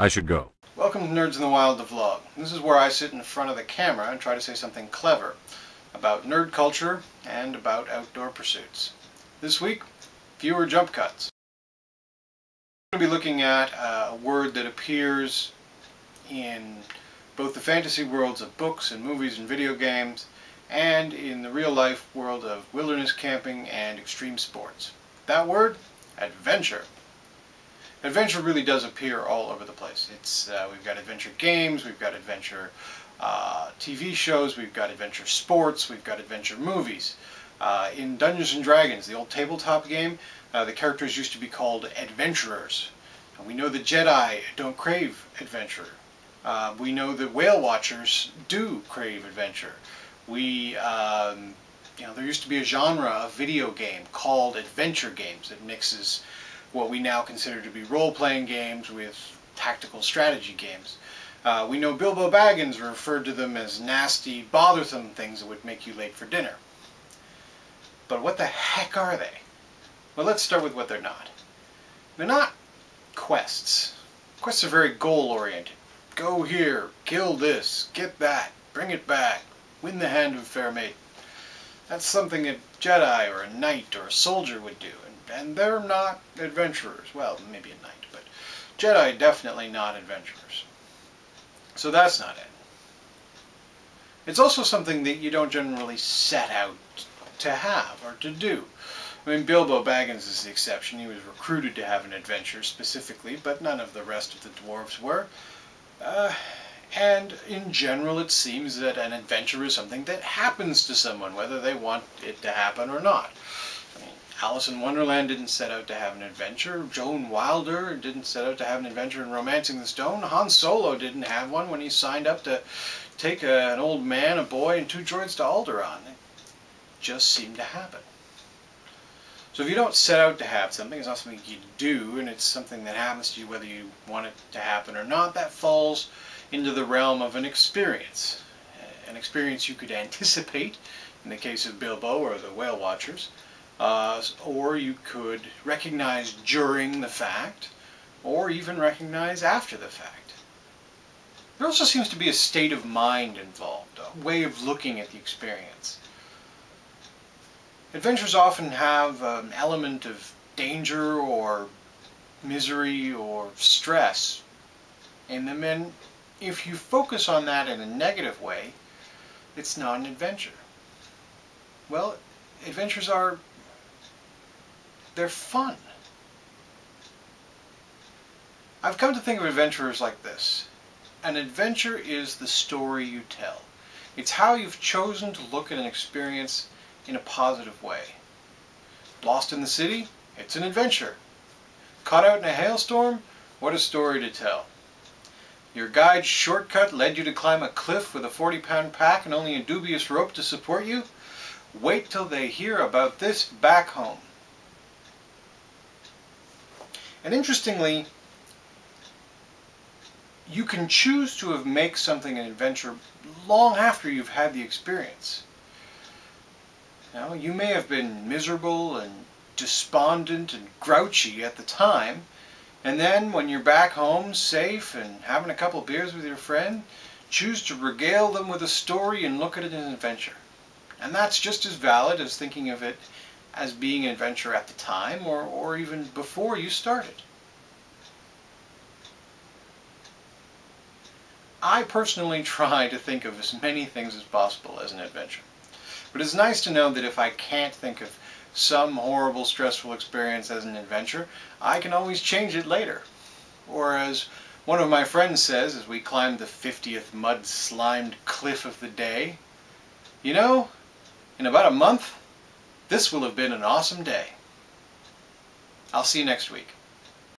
I should go. Welcome to Nerds in the Wild, the vlog. This is where I sit in front of the camera and try to say something clever about nerd culture and about outdoor pursuits. This week, fewer jump cuts. I'm going to be looking at uh, a word that appears in both the fantasy worlds of books and movies and video games and in the real life world of wilderness camping and extreme sports. That word? Adventure. Adventure really does appear all over the place. It's uh, We've got adventure games, we've got adventure uh, TV shows, we've got adventure sports, we've got adventure movies. Uh, in Dungeons & Dragons, the old tabletop game, uh, the characters used to be called adventurers. And we know the Jedi don't crave adventure. Uh, we know that whale watchers do crave adventure. We, um, you know, there used to be a genre of video game called adventure games that mixes what we now consider to be role-playing games with tactical strategy games. Uh, we know Bilbo Baggins referred to them as nasty, bothersome things that would make you late for dinner. But what the heck are they? Well, let's start with what they're not. They're not quests. Quests are very goal-oriented. Go here, kill this, get that, bring it back, win the hand of a fair maiden. That's something a Jedi or a knight or a soldier would do, and, they're not adventurers. Well, maybe a knight, but Jedi definitely not adventurers. So that's not it. It's also something that you don't generally set out to have or to do. I mean, Bilbo Baggins is the exception. He was recruited to have an adventure specifically, but none of the rest of the dwarves were. Uh, and in general, it seems that an adventure is something that happens to someone, whether they want it to happen or not. Alice in Wonderland didn't set out to have an adventure. Joan Wilder didn't set out to have an adventure in Romancing the Stone. Han Solo didn't have one when he signed up to take a, an old man, a boy, and two droids to Alderaan. It just seemed to happen. So if you don't set out to have something, it's not something you do, and it's something that happens to you whether you want it to happen or not, that falls into the realm of an experience. An experience you could anticipate, in the case of Bilbo or the Whale Watchers, uh, or you could recognize during the fact, or even recognize after the fact. There also seems to be a state of mind involved, a way of looking at the experience. Adventures often have an element of danger or misery or stress in them, and if you focus on that in a negative way, it's not an adventure. Well, adventures are, they're fun. I've come to think of adventurers like this. An adventure is the story you tell. It's how you've chosen to look at an experience in a positive way. Lost in the city? It's an adventure. Caught out in a hailstorm? What a story to tell. Your guide's shortcut led you to climb a cliff with a 40-pound pack and only a dubious rope to support you? Wait till they hear about this back home. And interestingly, you can choose to have make something an adventure long after you've had the experience. Now, you may have been miserable and despondent and grouchy at the time, and then when you're back home, safe and having a couple beers with your friend, choose to regale them with a story and look at it as an adventure. And that's just as valid as thinking of it as being an adventure at the time or, or even before you started. I personally try to think of as many things as possible as an adventure. But it's nice to know that if I can't think of some horrible, stressful experience as an adventure, I can always change it later. Or as one of my friends says as we climbed the 50th mud-slimed cliff of the day, you know, in about a month, this will have been an awesome day. I'll see you next week.